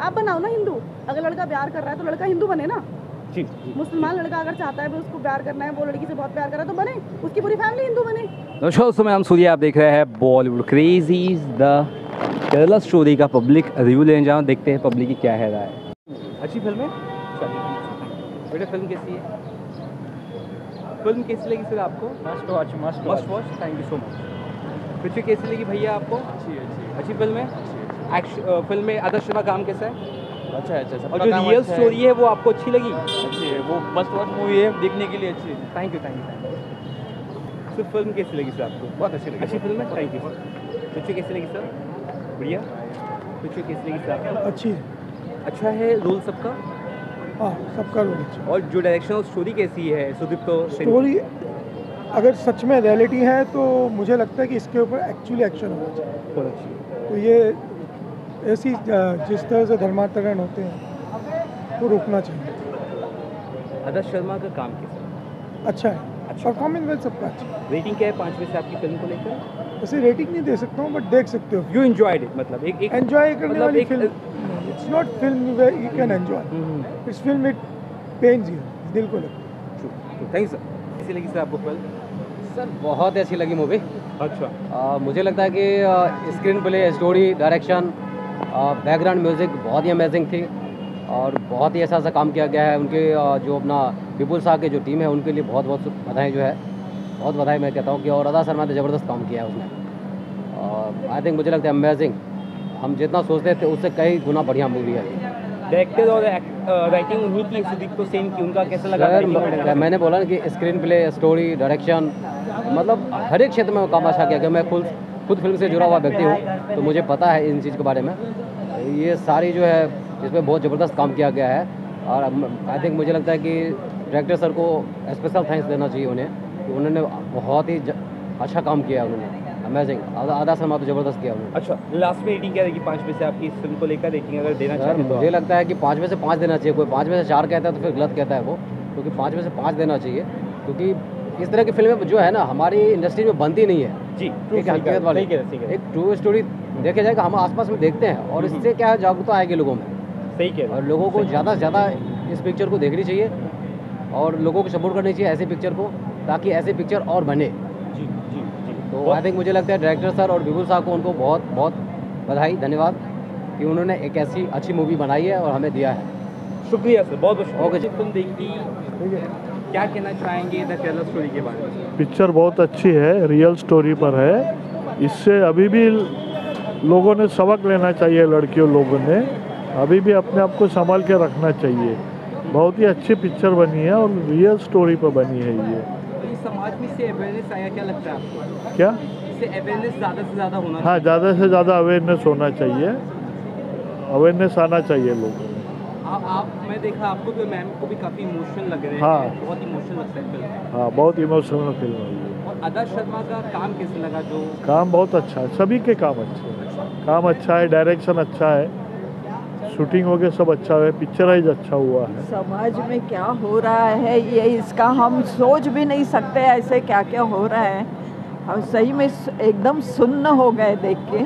आप बनाओ ना हिंदू। अगर लड़का प्यार कर रहा है तो लड़का हिंदू बने ना। मुसलमान लड़का अगर चाहता है उसको प्यार करना है वो लड़की से बहुत प्यार कर रहा है तो बने। उसकी पूरी फैमिली हिंदू बने। नमस्कार दोस्तों मैं हम सूर्य आप देख रहे हैं Bollywood crazies the Kerala story का पब्लिक रिव्यू लेने जाऊँ देखते हैं पब्लिक की क्या है राय। अच्छी फ़िल्म है? बेटा फ़िल्म कैसी है? फ़िल्म कैसी लगी सर आपको? Must watch must must watch thank you so much picture कैसी लगी भैया आपको? अच्छी अच्छी अच्छी फ़िल्म है? फ़िल्म में आदर्श शर्मा काम कैसा है? अच्छा है, अच्छा। और जो रियल अच्छा स्टोरी है वो आपको अच्छी लगी? अच्छी है वो मस्ट वॉच मूवी है देखने के लिए अच्छी है। Thank you thank you sir film कैसी लगी सर आपको? बहुत अच्छी लगी। अच्छी फ़िल्म है? थैंक यू पिक्चर कैसी लगी सर? बढ़िया? पिक्चर कैसी लगी सर आपको? अच्छी है। अच्छा है रोल सबका? हाँ सबका रोल अच्छा और जो डायरेक्शन और स्टोरी कैसी है सुदीप तो स्टोरी अगर सच में रियलिटी है तो मुझे लगता है कि इसके ऊपर एक्चुअली एक्शन होना चाहिए। बहुत अच्छी तो ये ऐसी जिस तरह से धर्मांतरण होते हैं तो रोकना चाहिए। आदर्श शर्मा का काम कैसा अच्छा है। अच्छा। परफॉर्मेंस वेल सबका अच्छा रेटिंग क्या है पाँच में से आपकी फ़िल्म को लेकर? वैसे रेटिंग नहीं दे सकता हूँ बट देख सकते हो। यू एंजॉयड इट मतलब एक एक एंजॉय करने मतलब वाली film it's not film way you can enjoy it's film it pains you दिल को लगता थैंक यू सर कैसी लगी सर आपको फ़िल्म सर बहुत ही अच्छी लगी मूवी अच्छा। मुझे लगता है कि screenplay story direction background music बहुत ही अमेजिंग थी और बहुत ही ऐसा ऐसा काम किया गया है उनके जो अपना विपुल शाह की जो टीम है उनके लिए बहुत बहुत बधाई जो है बहुत बधाई मैं कहता हूँ कि और अदा शर्मा ने ज़बरदस्त काम किया है उसने। आई थिंक मुझे लगता है अमेजिंग हम जितना सोचते थे उससे कई गुना बढ़िया मूवी है। और राइटिंग उन्हीं की सुदीप तो सेम की उनका कैसा लगा? सर मैंने बोला ना कि स्क्रीन प्ले स्टोरी डायरेक्शन मतलब हर एक क्षेत्र में वो काम अच्छा किया कि मैं खुद खुद फ़िल्म से जुड़ा हुआ व्यक्ति हूँ तो मुझे पता है इन चीज़ के बारे में। ये सारी जो है इसमें बहुत ज़बरदस्त काम किया गया है और आई थिंक मुझे लगता है कि डायरेक्टर सर को स्पेशल थैंक्स देना चाहिए उन्हें कि उन्होंने बहुत ही अच्छा काम किया उन्होंने। अमेजिंग आधा समय तो ज़बरदस्त किया उन्होंने। अच्छा लास्ट में रेटिंग क्या रहेगी पाँच में से आपकी इस फ़िल्म को लेकर रेटिंग अगर देना सर चाहें तो मुझे? लगता है कि पाँच में से पाँच देना चाहिए। कोई पाँच में से चार कहता है तो फिर गलत कहता है वो क्योंकि पाँच में से पाँच देना चाहिए क्योंकि इस तरह की फ़िल्में जो है ना हमारी इंडस्ट्री में बनती नहीं है। जी एक हकीकत वाली। एक ट्रू स्टोरी देखे जाएगा हम आसपास में देखते हैं और इससे क्या है जागरूकता आएगी लोगों में? सही कह और लोगों को ज़्यादा से ज़्यादा इस पिक्चर को देखनी चाहिए और लोगों को सपोर्ट करनी चाहिए ऐसे पिक्चर को ताकि ऐसे पिक्चर और बने। जी जी जी। तो आई थिंक मुझे लगता है डायरेक्टर सर और विपुल साहब को उनको बहुत बहुत बधाई धन्यवाद कि उन्होंने एक ऐसी अच्छी मूवी बनाई है और हमें दिया है। शुक्रिया सर बहुत बहुत ओके जी। फ़िल्म देखी क्या कहना चाहेंगे द केरला स्टोरी के बारे में? पिक्चर बहुत अच्छी है रियल स्टोरी पर है। इससे अभी भी लोगों ने सबक लेना चाहिए लड़कियों लोगों ने। अभी भी अपने आप को संभाल के रखना चाहिए। बहुत ही अच्छी पिक्चर बनी है और रियल स्टोरी पर बनी है ये। तो समाज में इससे अवेयरनेस आया क्या लगता है आपको? क्या? इससे अवेयरनेस ज़्यादा से ज़्यादा होना हाँ ज़्यादा से ज़्यादा अवेयरनेस होना चाहिए। अवेयरनेस आना चाहिए लोगों आप आप मैं देखा आपको तो मैम को भी काफ़ी इमोशनल लग रहे हाँ। हैं। बहुत लगता है फ़िल्म हाँ बहुत इमोशनल फ़िल्म है और आदर्श शर्मा का काम कैसे लगा जो काम बहुत अच्छा है सभी के काम अच्छे हैं। काम अच्छा है डायरेक्शन अच्छा है। शूटिंग हो गया सब अच्छा है पिक्चराइज अच्छा हुआ है। समाज में क्या हो रहा है ये इसका हम सोच भी नहीं सकते ऐसे क्या क्या हो रहा है। हम सही में एकदम सुन्न हो गए देख के।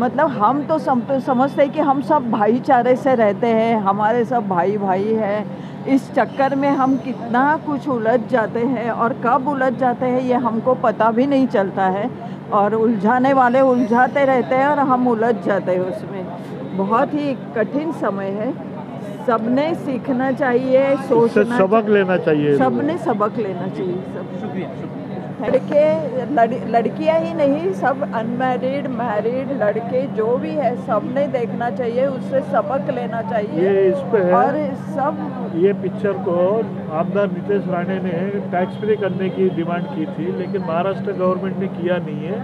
मतलब हम तो सम, समझते हैं कि हम सब भाईचारे से रहते हैं हमारे सब भाई भाई हैं। इस चक्कर में हम कितना कुछ उलझ जाते हैं और कब उलझ जाते हैं ये हमको पता भी नहीं चलता है और उलझाने वाले उलझाते रहते हैं और हम उलझ जाते हैं उसमें। बहुत ही कठिन समय है। सबने सीखना चाहिए सोचना सबक लेना चाहिए। सबने सबक लेना चाहिए सब। शुक्रिया। लड़के लड़, लड़कियाँ ही नहीं सब अनमैरिड मैरिड लड़के जो भी है सबने देखना चाहिए उससे सबक लेना चाहिए। ये इस पे है। और सब ये पिक्चर को आमदार नितेश राणे ने टैक्स फ्री करने की डिमांड की थी लेकिन महाराष्ट्र गवर्नमेंट ने किया नहीं है।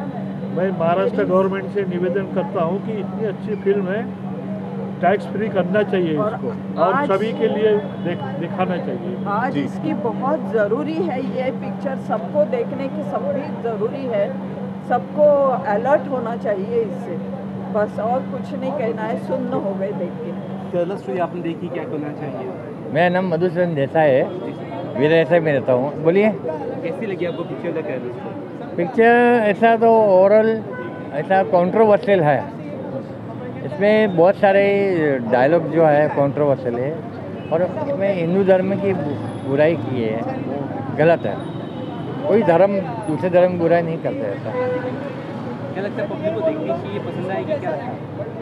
मैं महाराष्ट्र गवर्नमेंट से निवेदन करता हूँ कि इतनी अच्छी फ़िल्म है टैक्स फ्री करना चाहिए और इसको। और आज- सभी के लिए देख दिखाना चाहिए। आज इसकी बहुत ज़रूरी है ये पिक्चर सबको देखने की सब भी ज़रूरी है। सबको अलर्ट होना चाहिए इससे। बस और कुछ नहीं कहना है सुन्न हो गए देख के। केरला स्टोरी आपने देखी क्या करना चाहिए? मेरा नाम मधुसूदन देसाई है। विदेश में रहता हूँ। बोलिए। कैसी लगी आपको पिक्चर स्टोरी पिक्चर ऐसा तो ओवरऑल ऐसा कंट्रोवर्शियल है। इसमें बहुत सारे डायलॉग जो है कंट्रोवर्शियल है और इसमें हिंदू धर्म की बुराई की है वो गलत है। कोई धर्म दूसरे धर्म बुराई नहीं करते ऐसा। क्या लगता है पब्लिक को देखनी चाहिए पसंद आएगी क्या?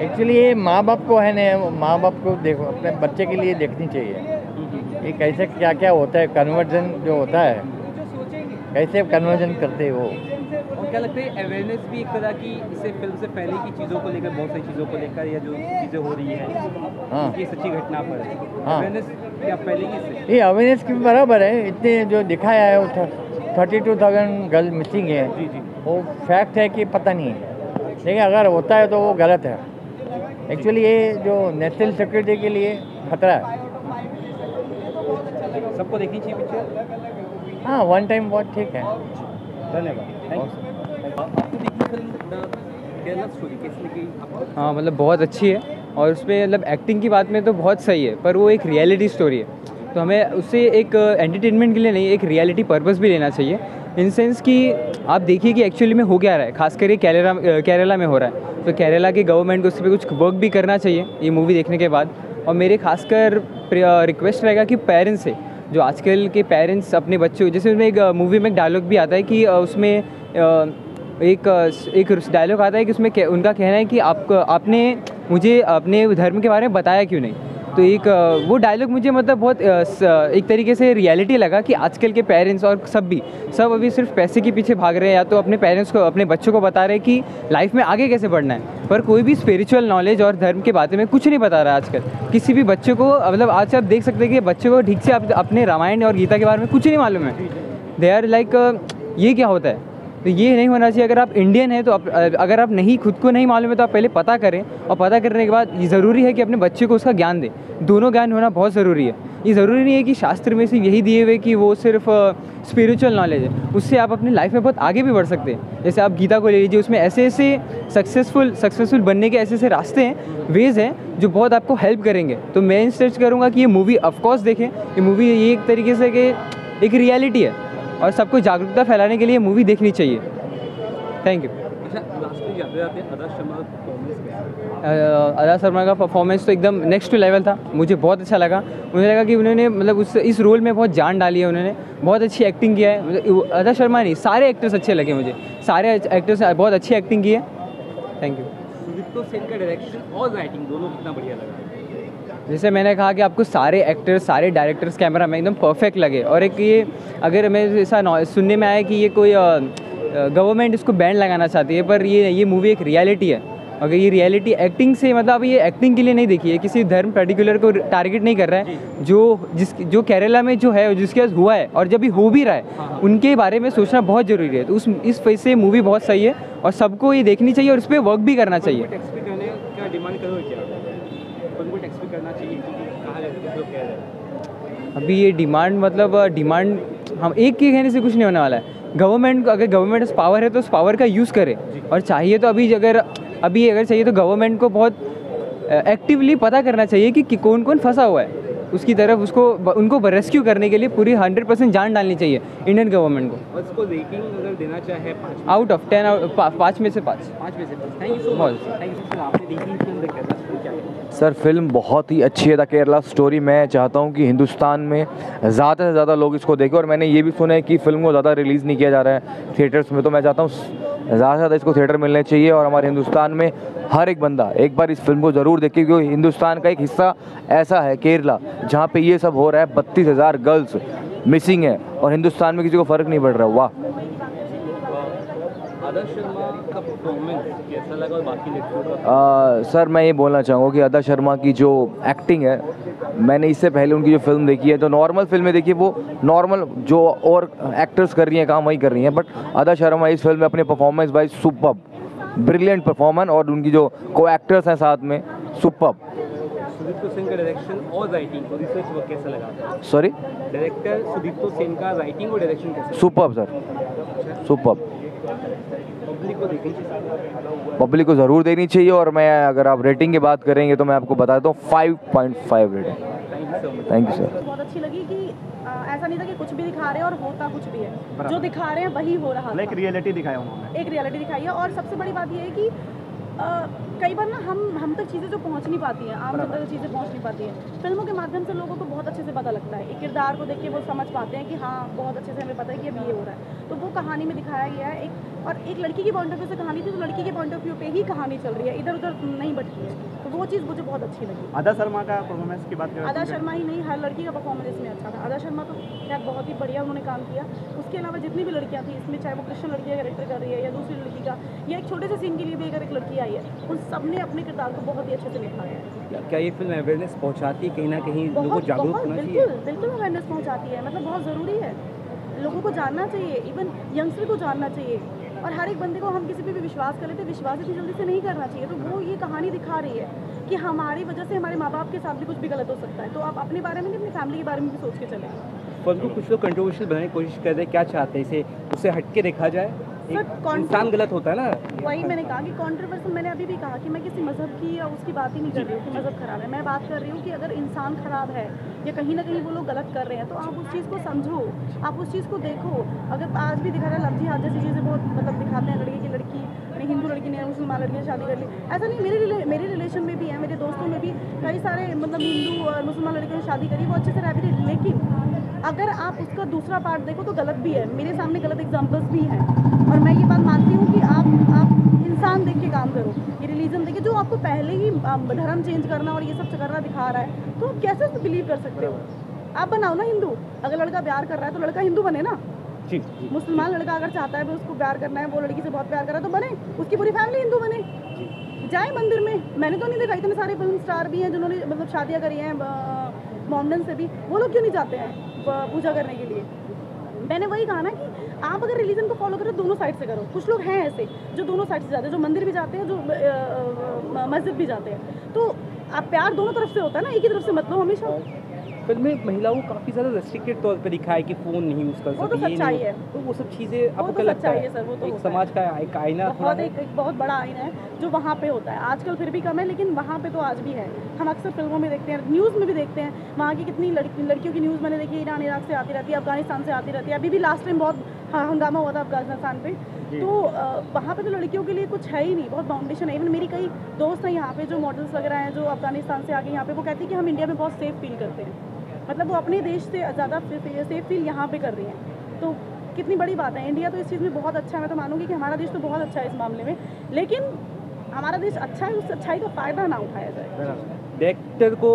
एक्चुअली ये माँ बाप को है ना माँ बाप को देखो अपने बच्चे के लिए देखनी चाहिए। ये कैसे क्या क्या होता है कन्वर्जन जो होता है कैसे कन्वर्जन करते हैं। और क्या लगता है अवेयरनेस भी एक तरह की इससे फ़िल्म से पहले की चीज़ों को लेकर बहुत सारी चीज़ों को लेकर या जो चीज़ें हो रही है हाँ। ये सच्ची घटना पर हाँ। अवेयरनेस क्या पहले की ये अवेयरनेस की बराबर है इतने जो दिखाया है वो thirty two thousand girl missing है। जी जी। वो फैक्ट है कि पता नहीं है। लेकिन अगर होता है तो वो गलत है। एक्चुअली ये जो नेशनल सिक्योरिटी के लिए खतरा है। सबको देखनी चाहिए पिक्चर हाँ वन टाइम बहुत ठीक है। धन्यवाद। हाँ मतलब बहुत अच्छी है और उसमें मतलब एक्टिंग की बात में तो बहुत सही है पर वो एक रियलिटी स्टोरी है। तो हमें उससे एक एंटरटेनमेंट के लिए नहीं एक रियलिटी पर्पस भी लेना चाहिए। इन सेंस कि आप देखिए कि एक्चुअली में हो क्या रहा है खासकर ये केरला केरला में हो रहा है। तो केरला के गवर्नमेंट को उस पर कुछ वर्क भी करना चाहिए ये मूवी देखने के बाद। और मेरे खासकर रिक्वेस्ट रहेगा कि पेरेंट्स से जो आजकल के पेरेंट्स अपने बच्चों जैसे उसमें एक मूवी में एक डायलॉग भी आता है कि उसमें एक एक डायलॉग आता है कि उसमें उनका कहना है कि आप आपने मुझे अपने धर्म के बारे में बताया क्यों नहीं? तो एक वो डायलॉग मुझे मतलब बहुत एक तरीके से रियलिटी लगा कि आजकल के पेरेंट्स और सब भी सब अभी सिर्फ़ पैसे के पीछे भाग रहे हैं या तो अपने पेरेंट्स को अपने बच्चों को बता रहे हैं कि लाइफ में आगे कैसे बढ़ना है। पर कोई भी स्पिरिचुअल नॉलेज और धर्म के बारे में कुछ नहीं बता रहा आजकल। किसी भी बच्चे को मतलब आज आप देख सकते हैं कि बच्चे को ठीक से आप अपने रामायण और गीता के बारे में कुछ नहीं मालूम है। दे आर लाइक ये क्या होता है? तो ये नहीं होना चाहिए। अगर आप इंडियन हैं तो आप, अगर आप नहीं खुद को नहीं मालूम है तो आप पहले पता करें और पता करने के बाद ज़रूरी है कि अपने बच्चे को उसका ज्ञान दें। दोनों ज्ञान होना बहुत ज़रूरी है। ये ज़रूरी नहीं है कि शास्त्र में से यही दिए हुए कि वो सिर्फ़ स्पिरिचुअल नॉलेज है। उससे आप अपनी लाइफ में बहुत आगे भी बढ़ सकते हैं। जैसे आप गीता को ले लीजिए, उसमें ऐसे ऐसे सक्सेसफुल सक्सेसफुल बनने के ऐसे ऐसे रास्ते हैं वेज हैं, जो बहुत आपको हेल्प करेंगे। तो मैं इंसिस्ट करूँगा कि ये मूवी ऑफकोर्स देखें। ये मूवी ये एक तरीके से कि एक रियलिटी है। और सबको जागरूकता फैलाने के लिए मूवी देखनी चाहिए। थैंक यू अच्छा अदा शर्मा का परफॉर्मेंस तो एकदम नेक्स्ट टू लेवल था। मुझे बहुत अच्छा लगा। मुझे लगा कि उन्होंने मतलब उस इस रोल में बहुत जान डाली है उन्होंने। बहुत अच्छी एक्टिंग किया है। मतलब अदा शर्मा नहीं सारे एक्टर्स अच्छे लगे मुझे। सारे एक्टर्स बहुत अच्छी एक्टिंग की है। थैंक यू सेन का डायरेक्शन और राइटिंग दोनों कितना बढ़िया लगा? जैसे मैंने कहा कि आपको सारे एक्टर्स सारे डायरेक्टर्स कैमरा में एकदम परफेक्ट लगे। और एक ये अगर मैं ऐसा सुनने में आया कि ये कोई गवर्नमेंट इसको बैन लगाना चाहती है पर ये ये मूवी एक रियलिटी है। अगर ये रियलिटी एक्टिंग से मतलब ये एक्टिंग के लिए नहीं देखी है किसी धर्म पर्टिकुलर को टारगेट नहीं कर रहा है जो। जिस जो केरला में जो है जिसके पास हुआ है और जब भी हो भी रहा है उनके बारे में सोचना बहुत ज़रूरी है। तो उस इस वजह से मूवी बहुत सही है और सबको ये देखनी चाहिए और इस पर वर्क भी करना चाहिए। है हैं। अभी ये डिमांड मतलब डिमांड हम एक के कहने से कुछ नहीं होने वाला है। गवर्नमेंट अगर गवर्नमेंट पावर है तो उस पावर का यूज़ करे। और चाहिए तो अभी अगर अभी अगर चाहिए तो गवर्नमेंट को बहुत एक्टिवली पता करना चाहिए कि, कि कौन कौन फंसा हुआ है। उसकी तरफ़ उसको उनको रेस्क्यू करने के लिए पूरी हंड्रेड परसेंट जान डालनी चाहिए इंडियन गवर्नमेंट को। इसको रेटिंग अगर देना चाहे आउट ऑफ़ टेन पाँच में से पाँच। पाँच में से thank you so much thank you sir आपने देखी सर, फ़िल्म बहुत ही अच्छी है द केरला स्टोरी। मैं चाहता हूँ कि हिंदुस्तान में ज़्यादा से ज़्यादा लोग इसको देखें। और मैंने ये भी सुना है कि फ़िल्म को ज़्यादा रिलीज़ नहीं किया जा रहा है थिएटर्स में। तो मैं चाहता हूँ ज़्यादा से ज़्यादा इसको थिएटर मिलने चाहिए और हमारे हिंदुस्तान में हर एक बंदा एक बार इस फ़िल्म को ज़रूर देखे, क्योंकि हिंदुस्तान का एक हिस्सा ऐसा है केरला, जहाँ पर ये सब हो रहा है। बत्तीस हज़ार गर्ल्स मिसिंग है और हिंदुस्तान में किसी को फ़र्क नहीं पड़ रहा। वाह! आदर्श शर्मा का परफॉर्मेंस कैसा लगा और बाकी आ, सर मैं ये बोलना चाहूँगा कि अदा शर्मा की जो एक्टिंग है मैंने इससे पहले उनकी जो फ़िल्म देखी है तो नॉर्मल फ़िल्में देखिए वो नॉर्मल जो और एक्टर्स कर रही हैं काम वही कर रही हैं बट अदा शर्मा इस फ़िल्म में अपने performance by super brilliant performance और उनकी जो को एक्टर्स हैं साथ में सुपर सुदीप्तो सेन का डायरेक्शन और राइटिंग और रिसर्च वर्क कैसा लगा? सॉरी डायरेक्टर सुदीप्तो सेन का राइटिंग और डायरेक्शन कैसा सुपर सर सुपर पब्लिक को देखनी चाहिए पब्लिक को ज़रूर देनी चाहिए और मैं अगर आप रेटिंग की बात करेंगे तो मैं आपको बता देता हूँ five point five rating thank you so much thank you sir बहुत अच्छी लगी कि ऐसा नहीं था कि कुछ भी दिखा रहे हैं और होता कुछ भी है। जो दिखा रहे हैं वही हो रहा था एक रियलिटी दिखाया उन्होंने। एक रियलिटी दिखाई है और सबसे बड़ी बात यह है कि कई बार ना हम हम तक चीज़ें जो पहुँच नहीं पाती हैं आम जनता तक चीज़ें पहुँच नहीं पाती हैं। फ़िल्मों के माध्यम से लोगों को बहुत अच्छे से पता लगता है। एक किरदार को देख के वो समझ पाते हैं कि हाँ बहुत अच्छे से हमें पता है कि अब ये हो रहा है। तो वो कहानी में दिखाया गया है एक और एक लड़की की पॉइंट ऑफ़ व्यू से कहानी थी तो लड़की के पॉइंट ऑफ़ व्यू पे ही कहानी चल रही है इधर उधर नहीं बटकी है। तो वो चीज़ मुझे बहुत अच्छी लगी। आदा शर्मा का परफॉर्मेंस की बात करें आदा शर्मा ही नहीं हर लड़की का परफॉर्मेंस इसमें अच्छा था। आदा शर्मा तो खैर बहुत ही बढ़िया उन्होंने काम किया। उसके अलावा जितनी भी लड़कियाँ थी इसमें चाहे वो कृष्ण लड़की का कैरेक्टर कर रही है या दूसरी लड़की का या एक छोटे से सीन के लिए भी अगर एक लड़की आई है उन सबने अपने किरदार को बहुत ही अच्छे से निभाया है। क्या- ये फ़िल्म अवेयरनेस पहुंचाती है? कहीं ना कहीं लोगों को जागरूक बहुत होना चाहिए? बिल्कुल बिल्कुल अवेयरनेस पहुंचाती है। मतलब बहुत ज़रूरी है। लोगों को जानना चाहिए इवन यंगस्टर को जानना चाहिए। और हर एक बंदे को हम किसी पे भी विश्वास कर लेते विश्वास इतनी जल्दी से नहीं करना चाहिए। तो वो ये कहानी दिखा रही है कि हमारी वजह से हमारे माँ बाप के साथ भी कुछ भी गलत हो सकता है। तो आप अपने बारे में नहीं, अपनी फैमिली के बारे में भी सोच के चले। फ़िल्म को कुछ लोग कंट्रोवर्शियल बनाने की कोशिश कर रहे हैं, क्या चाहते हैं? इसे उससे हटके देखा जाए? इंसान गलत होता है ना? वही मैंने कहा कि कॉन्ट्रोवर्सल मैंने अभी भी कहा कि मैं किसी मज़हब की या उसकी बात ही नहीं कर रही हूँ कि मज़हब खराब है। मैं बात कर रही हूँ कि अगर इंसान खराब है या कहीं ना कहीं वो लोग गलत कर रहे हैं तो आप उस चीज़ को समझो। आप उस चीज़ को देखो। अगर आज भी दिखा रहा है लफ्जी हाथ जैसी चीज़ें बहुत मतलब दिखाते हैं लड़के की लड़की ने हिंदू लड़की ने मुसलमान लड़की ने शादी कर ली। ऐसा नहीं मेरे मेरे रिलेशन में भी है मेरे दोस्तों में भी कई सारे मतलब हिंदू और मुसलमान लड़कियों ने शादी करी वो अच्छे से रह भी लेकिन अगर आप उसका दूसरा पार्ट देखो तो गलत भी है। मेरे सामने गलत एग्जाम्पल्स भी हैं। और मैं ये बात मानती हूँ कि आप आप इंसान देख के काम करो। ये रिलीजन देख के जो आपको पहले ही धर्म चेंज करना और ये सब करना दिखा रहा है तो आप कैसे उसको बिलीव कर सकते हो? आप बनाओ ना हिंदू। अगर लड़का प्यार कर रहा है तो लड़का हिंदू बने ना। मुसलमान लड़का अगर चाहता है उसको प्यार करना है वो लड़की से बहुत प्यार कर रहा है तो बने। उसकी पूरी फैमिली हिंदू बने। जाए मंदिर में। मैंने तो नहीं देखा इतने सारे फ़िल्म स्टार भी हैं जिन्होंने मतलब शादियाँ करी हैं मोमडन से भी। वो लोग क्यों नहीं जाते हैं? पूजा करने के लिए। मैंने वही कहा ना कि आप अगर रिलीजन को फॉलो करो, दोनों साइड से करो। कुछ लोग हैं ऐसे, जो दोनों साइड से जाते हैं, जो मंदिर भी जाते हैं, जो मस्जिद भी जाते हैं। तो आप प्यार दोनों तरफ़ से होता है ना, एक ही तरफ़ से मतलब हमेशा। फ़िल्म में महिलाओं को काफ़ी ज़्यादा रेस्ट्रिक्टेड तौर पे दिखाया है कि फ़ोन नहीं यूज़ कर तो सकती ये नहीं- है। तो वो सब चीज़ें आपको तो क्या लगता है सर, वो तो एक समाज का एक आईना बहुत एक, एक बहुत बड़ा आईना है जो वहाँ पे होता है। आजकल फिर भी कम है लेकिन वहाँ पे तो आज भी है। हम अक्सर फ़िल्मों में देखते हैं न्यूज़ में भी देखते हैं वहाँ की कितनी लड़की लड़कियों की न्यूज़ मैंने देखी ईरान इराक से आती रहती है अफ़गानिस्तान से आती रहती है। अभी भी लास्ट टाइम बहुत हंगामा हुआ था अफ़गानिस्तान पे। तो वहाँ पे तो लड़कियों के लिए कुछ है ही नहीं बहुत बाउंडेशन है। इवन मेरी कई दोस्त हैं यहाँ पे जो मॉडल्स वगैरह हैं जो अफ़गानिस्तान से आके यहाँ पे वो कहती है कि हम इंडिया में बहुत सेफ़ फील करते हैं। मतलब वो अपने देश से ज़्यादा सेफ़ फील यहाँ पे कर रही हैं। तो कितनी बड़ी बात है। इंडिया तो इस चीज़ में बहुत अच्छा है। मैं तो मानूँगी कि हमारा देश तो बहुत अच्छा है इस मामले में। लेकिन हमारा देश अच्छा है उस अच्छाई का फ़ायदा ना उठाया जाए। डायरेक्टर को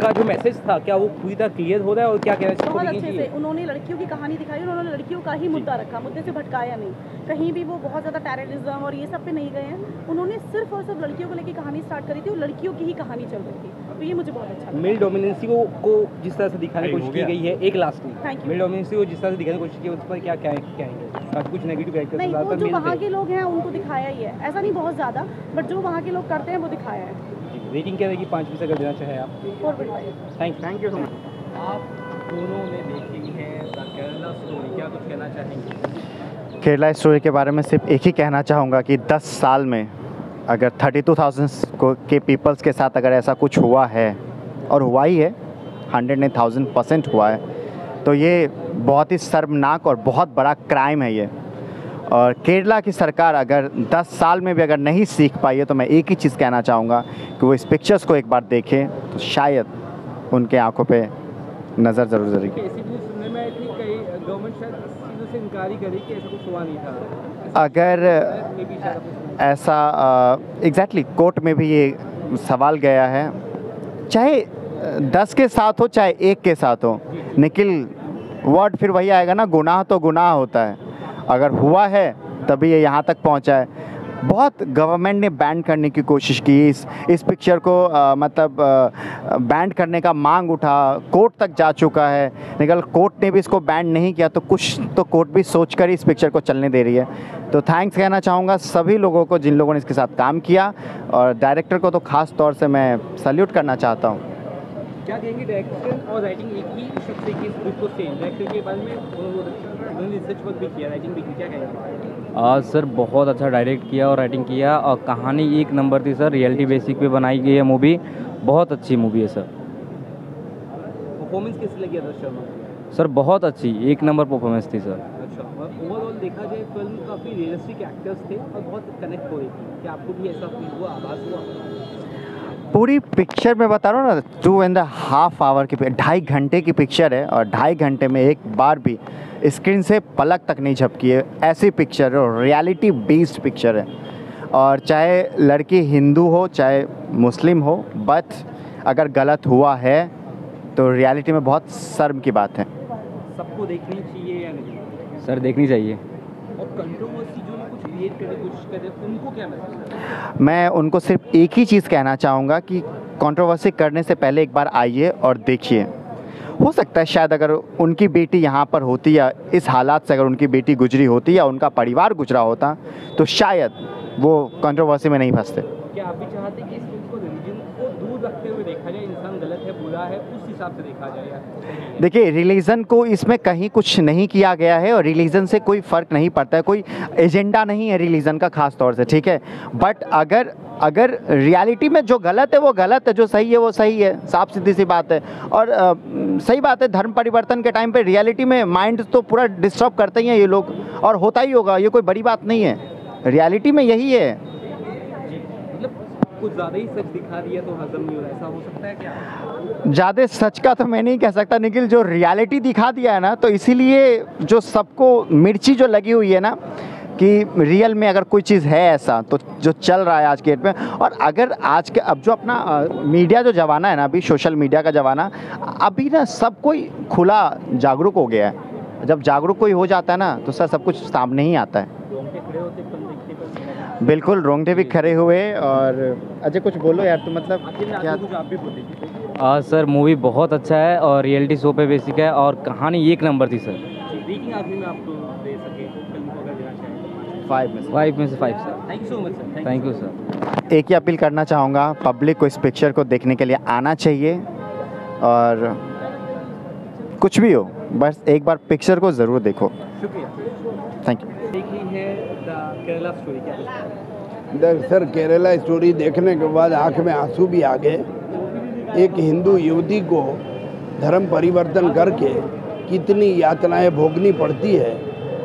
का जो मैसेज था क्या वो पूरी तरह क्लियर हो रहा है और क्या कहना बहुत चाहिए अच्छे से उन्होंने लड़कियों की कहानी दिखाई उन्होंने लड़कियों का ही मुद्दा रखा मुद्दे से भटकाया नहीं। कहीं भी वो बहुत ज़्यादा टेररिज्म और ये सब पे नहीं गए हैं। उन्होंने सिर्फ़ और सिर्फ़ लड़कियों को लेकर कहानी स्टार्ट करी थी और लड़कियों की ही कहानी चल रही थी। तो ये मुझे बहुत अच्छा लगा। मेल डोमिनेंसी को, को जिस तरह से दिखाने की कोशिश की गई है एक लास्ट में. मेल डोमिनेंसी को जिस तरह से दिखाने की कोशिश की उस पर क्या क्या कहेंगे? काफ़ी कुछ नेगेटिव कैरेक्टर नहीं वो जो वहाँ के लोग हैं उनको दिखाया ही है। ऐसा नहीं बहुत ज़्यादा बट जो वहाँ के लोग करते हैं वो दिखाया है। रेटिंग क्या रहेगी? पाँच में से अगर देना चाहे आप। Thank thank you so much आप दोनों ने देखी है केरला स्टोरी क्या कुछ कहना चाहेंगे? केरला स्टोरी के बारे में सिर्फ़ एक ही कहना चाहूँगा कि 10 साल में अगर 32,000 को के पीपल्स के साथ अगर ऐसा कुछ हुआ है और हुआ ही है हंड्रेड एंड थाउज़ेंड परसेंट हुआ है तो ये बहुत ही शर्मनाक और बहुत बड़ा क्राइम है ये। और केरला की सरकार अगर 10 साल में भी अगर नहीं सीख पाई है तो मैं एक ही चीज़ कहना चाहूँगा कि वो इस पिक्चर्स को एक बार देखें तो शायद उनके आँखों पे नज़र ज़रूर ज़रूरी अगर। ऐसा एग्जैक्टली कोर्ट में भी ये सवाल गया है। चाहे दस के साथ हो चाहे एक के साथ हो निखिल वर्ड फिर वही आएगा ना गुनाह तो गुनाह होता है। अगर हुआ है तभी ये यहाँ तक पहुँचा है। बहुत गवर्नमेंट ने बैंड करने की कोशिश की। इस इस पिक्चर को अ, मतलब बैंड करने का मांग उठा। कोर्ट तक जा चुका है। लेकिन कोर्ट ने भी इसको बैंड नहीं किया तो कुछ तो कोर्ट भी सोचकर इस पिक्चर को चलने दे रही है। तो थैंक्स कहना चाहूँगा सभी लोगों को जिन लोगों ने इसके साथ काम किया। और डायरेक्टर को तो ख़ास तौर से मैं सल्यूट करना चाहता हूँ। क्या कहेंगे डायरेक्शन और राइटिंग एक ही शख्स एक ही बिल्कुल सेम डायरेक्टर के बारे में? उन्होंने रिसर्च वर्क भी किया राइटिंग भी की क्या कहेंगे? आज सर बहुत अच्छा डायरेक्ट किया और राइटिंग किया। और कहानी एक नंबर थी सर। रियलिटी बेसिक पे बनाई गई है मूवी बहुत अच्छी मूवी है सर। परफॉर्मेंस कैसी लगी आदर्श शर्मा? सर बहुत अच्छी। एक नंबर परफॉर्मेंस थी सर। अच्छा ओवरऑल देखा जाए फ़िल्म काफ़ी रियलिस्टिक एक्टर्स थे और बहुत कनेक्ट हो रही थी। क्या आपको भी ऐसा फील हुआ? आभास हुआ? पूरी पिक्चर में बता रहा हूँ ना two and the half hour की ढाई घंटे की पिक्चर है और ढाई घंटे में एक बार भी स्क्रीन से पलक तक नहीं झपकी है। ऐसी पिक्चर है और रियलिटी बेस्ड पिक्चर है। और चाहे लड़की हिंदू हो चाहे मुस्लिम हो बट अगर गलत हुआ है तो रियलिटी में बहुत शर्म की बात है। सबको देखनी चाहिए या नहीं? सर देखनी चाहिए। और कंट्रोवर्सी क्रिएट करने की कोशिश कर रहे हैं उनको क्या मैसेज मैं उनको सिर्फ़ एक ही चीज़ कहना चाहूँगा कि कंट्रोवर्सी करने से पहले एक बार आइए और देखिए। हो सकता है शायद अगर उनकी बेटी यहाँ पर होती या इस हालात से अगर उनकी बेटी गुजरी होती या उनका परिवार गुजरा होता तो शायद वो कंट्रोवर्सी में नहीं फंसते। क्या आप भी चाहते कि इस को रिलीजन को दूर रखते हुए देखा जाए? इंसान गलत है बुरा है हिसाब से देखा जाए? देखिए रिलीजन को इसमें कहीं कुछ नहीं किया गया है और रिलीजन से कोई फ़र्क नहीं पड़ता है। कोई एजेंडा नहीं है रिलीजन का खास तौर से ठीक है? बट अगर अगर रियलिटी में जो गलत है वो गलत है। जो सही है वो सही है। साफ़ सीधी सी बात है। और अ, सही बात है धर्म परिवर्तन के टाइम पे रियलिटी में माइंड तो पूरा डिस्टर्ब करते ही हैं ये लोग। और होता ही होगा ये कोई बड़ी बात नहीं है। रियलिटी में यही है। कुछ ज़्यादा ही सच दिखा दिया तो हजम नहीं हो रहा ऐसा हो सकता है क्या? ज़्यादा सच का तो मैं नहीं कह सकता निखिल जो रियलिटी दिखा दिया है ना तो इसीलिए जो सबको मिर्ची जो लगी हुई है ना कि रियल में अगर कोई चीज़ है ऐसा तो जो चल रहा है आज के डेट में और अगर आज के अब जो अपना अ, मीडिया जो ज़माना है ना अभी सोशल मीडिया का ज़माना अभी ना सब कोई खुला जागरूक हो गया है। जब जागरूक कोई हो जाता है ना तो सर सब कुछ सामने ही आता है रोंगटे खड़े होते फ़िल्म देखने पर बिल्कुल रोंगटे भी खड़े हुए और अजय कुछ बोलो यार तो मतलब क्या आ, सर मूवी बहुत अच्छा है और रियलिटी शो पे बेसिक है और कहानी एक नंबर थी सर। में आपको दे सके फ़िल्म को अगर देना चाहें फाइव में से। Five sir thank you so much sir thank you sir एक ही अपील करना चाहूँगा पब्लिक को इस पिक्चर को देखने के लिए आना चाहिए और कुछ भी हो बस एक बार पिक्चर को ज़रूर देखो। शुक्रिया। थैंक यू केरला स्टोरी क्या लगता दर- सर केरला स्टोरी देखने के बाद आँख में आँसू भी आ गए। एक हिंदू युवती को धर्म परिवर्तन करके कितनी यातनाएँ भोगनी पड़ती है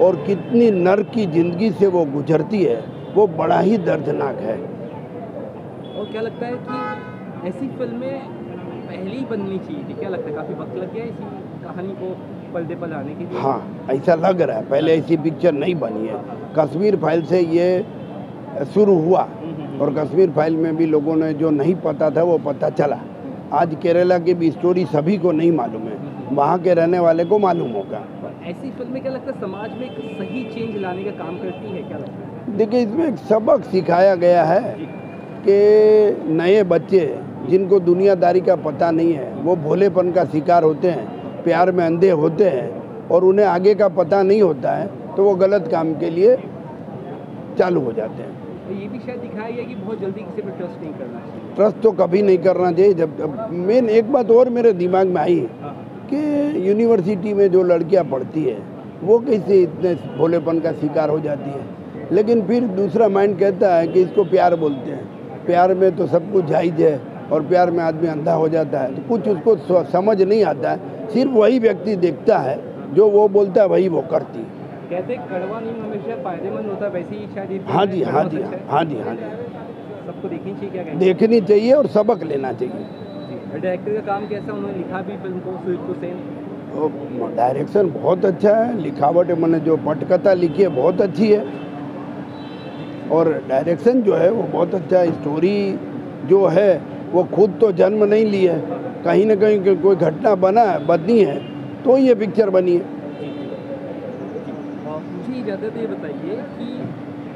और कितनी नर की ज़िंदगी से वो गुजरती है वो बड़ा ही दर्दनाक है। और क्या लगता है कि ऐसी फ़िल्में पहले ही बननी चाहिए थी क्या लगता है काफ़ी वक्त लग गया इसी कहानी को पर्दे पर लाने के लिए। हाँ ऐसा लग रहा है पहले ऐसी पिक्चर नहीं बनी है। कश्मीर फ़ाइल से ये शुरू हुआ और कश्मीर फ़ाइल में भी लोगों ने जो नहीं पता था वो पता चला। आज केरला की भी स्टोरी सभी को नहीं मालूम है। वहाँ के रहने वाले को मालूम होगा। ऐसी फ़िल्में क्या लगता है समाज में एक सही चेंज लाने का काम करती है क्या लगता है? देखिए इसमें एक सबक सिखाया गया है कि नए बच्चे जिनको दुनियादारी का पता नहीं है वो भोलेपन का शिकार होते हैं प्यार में अंधे होते हैं और उन्हें आगे का पता नहीं होता है तो वो गलत काम के लिए चालू हो जाते हैं। और ये भी शायद दिखाया गया कि बहुत जल्दी किसी पर ट्रस्ट नहीं करना चाहिए। ट्रस्ट तो कभी नहीं करना चाहिए जब मेन एक बात और मेरे दिमाग में आई कि यूनिवर्सिटी में जो लड़कियाँ पढ़ती है वो कैसे इतने भोलेपन का शिकार हो जाती है? लेकिन फिर दूसरा माइंड कहता है कि इसको प्यार बोलते हैं। प्यार में तो सब कुछ जायज़ है। और प्यार में आदमी अंधा हो जाता है तो कुछ उसको समझ नहीं आता है। सिर्फ़ वही व्यक्ति देखता है जो वो बोलता है वही वो करती है। कहते कड़वा नहीं हमेशा फ़ायदेमंद होता है वैसे ही शायद हाँ जी हाँ जी हाँ। जी हाँ जी। सबको देखनी चाहिए क्या देखनी चाहिए और सबक लेना चाहिए। डायरेक्टर का काम कैसा उन्होंने लिखा भी फ़िल्म को सुजीत हुसैन डायरेक्शन बहुत अच्छा है लिखावट मैंने जो पटकथा लिखी है बहुत अच्छी है। और डायरेक्शन जो है वो बहुत अच्छा है। स्टोरी जो है वो खुद तो जन्म नहीं ली है कहीं ना कहीं कोई घटना बना है बदनी है तो ये पिक्चर बनी है। मुझे इजाज़त ये बताइए कि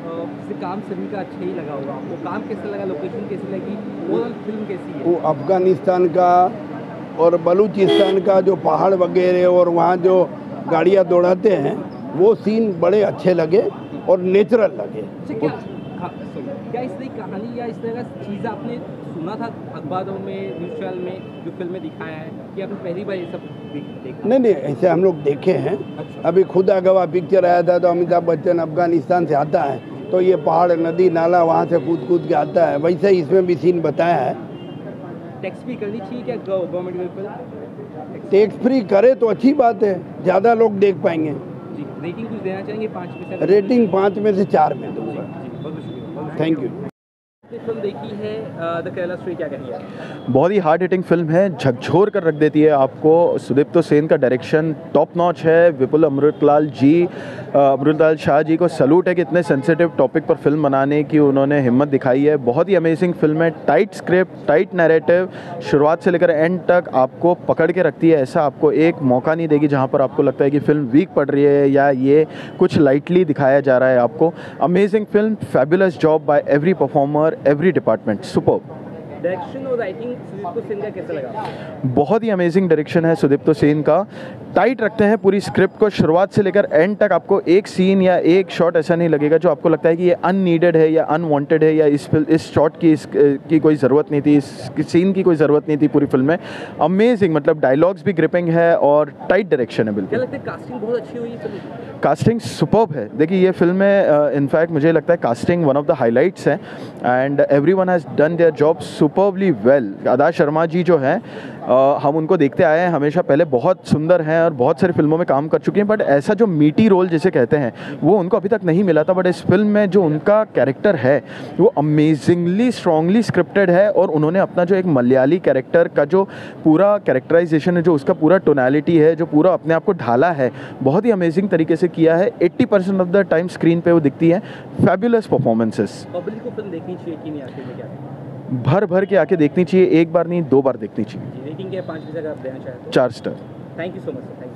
अ, काम सभी का अच्छा ही लगा होगा आपको। काम कैसा लगा? लोकेशन कैसी लगी? ओवरऑल फ़िल्म कैसी है? वो अफ़गानिस्तान का और बलूचिस्तान का जो पहाड़ वगैरह और वहाँ जो गाड़ियाँ दौड़ाते हैं वो सीन बड़े अच्छे लगे और नेचुरल लगे। अच्छा क्या हाँ, क्या इस कहानी या इस तरह का चीज़ आपने सुना था अखबारों में न्यूज़ चैनल में जो फ़िल्में दिखाया है कि आपने पहली बार ये सब देखा? नहीं नहीं ऐसे हम लोग देखे हैं। अच्छा। अभी खुदा गवाह पिक्चर आया था तो अमिताभ बच्चन अफ़गानिस्तान से आता है। तो ये पहाड़ नदी नाला वहाँ से कूद कूद के आता है। वैसे ही इसमें भी सीन बताया है। टैक्स भी करनी चाहिए क्या गवर्नमेंट की टैक्स फ्री करे तो अच्छी बात है। ज़्यादा लोग देख पाएँगे। जी रेटिंग कुछ देना चाहेंगे पाँच में रेटिंग पाँच में से चार में। दूँगा थैंक यू फ़िल्म देखी है द क्या बहुत ही हार्ड हिटिंग फ़िल्म है, झकझोर कर रख देती है आपको। सुदीप्तो सेन का डायरेक्शन टॉप नॉच है, विपुल अमृतलाल जी अमृतलाल शाह जी को सलूट है कि इतने सेंसिटिव टॉपिक पर फ़िल्म बनाने की उन्होंने हिम्मत दिखाई है। बहुत ही अमेजिंग फ़िल्म है टाइट स्क्रिप्ट टाइट नैरेटिव शुरुआत से लेकर एंड तक आपको पकड़ के रखती है। ऐसा आपको एक मौका नहीं देगी जहाँ पर आपको लगता है कि फ़िल्म वीक पड़ रही है या ये कुछ लाइटली दिखाया जा रहा है आपको। Amazing film fabulous job by every performer every department super direction और राइटिंग सुदीप सेन का कैसा लगा? बहुत ही अमेजिंग डायरेक्शन है सुदीप्तो सेन का। टाइट रखते हैं पूरी स्क्रिप्ट को शुरुआत से लेकर एंड तक आपको एक सीन या एक शॉट ऐसा नहीं लगेगा जो आपको लगता है कि ये अननीडेड है या अनवांटेड है या इस फिल इस शॉट की इस की कोई ज़रूरत नहीं थी इस सीन की कोई ज़रूरत नहीं थी पूरी फ़िल्म में। अमेजिंग मतलब डायलॉग्स भी ग्रिपिंग है और टाइट डायरेक्शन है बिल्कुल। कास्टिंग बहुत अच्छी हुई कास्टिंग सुपर्ब है। देखिए ये फ़िल्म में इनफैक्ट मुझे लगता है casting one of the highlights है and every one has done their job superbly well Adah Sharma ji जो हैं हम उनको देखते आए हैं, हमेशा पहले बहुत सुंदर हैं और बहुत सारी फ़िल्मों में काम कर चुके हैं बट ऐसा जो मीटी रोल जिसे कहते हैं, वो उनको अभी तक नहीं मिला था बट इस फ़िल्म में जो उनका कैरेक्टर है, वो अमेजिंगली स्ट्रांगली स्क्रिप्टेड है और उन्होंने अपना जो एक मलयाली कैरेक्टर का जो पूरा कैरेक्टराइजेशन है, जो उसका पूरा टोनैलिटी है, जो पूरा अपने आप को ढाला है, बहुत ही अमेजिंग तरीके से किया है। 80 percent of the time screen पे वो दिखती है। फैबुलस परफॉर्मेंसेस पब्लिक को फ़िल्म देखनी चाहिए कि नहीं आखिर में क्या? भर भर के आके देखनी चाहिए एक बार नहीं दो बार देखनी चाहिए। रेटिंग क्या है? पाँच आप देना तो। चार star thank you so much sir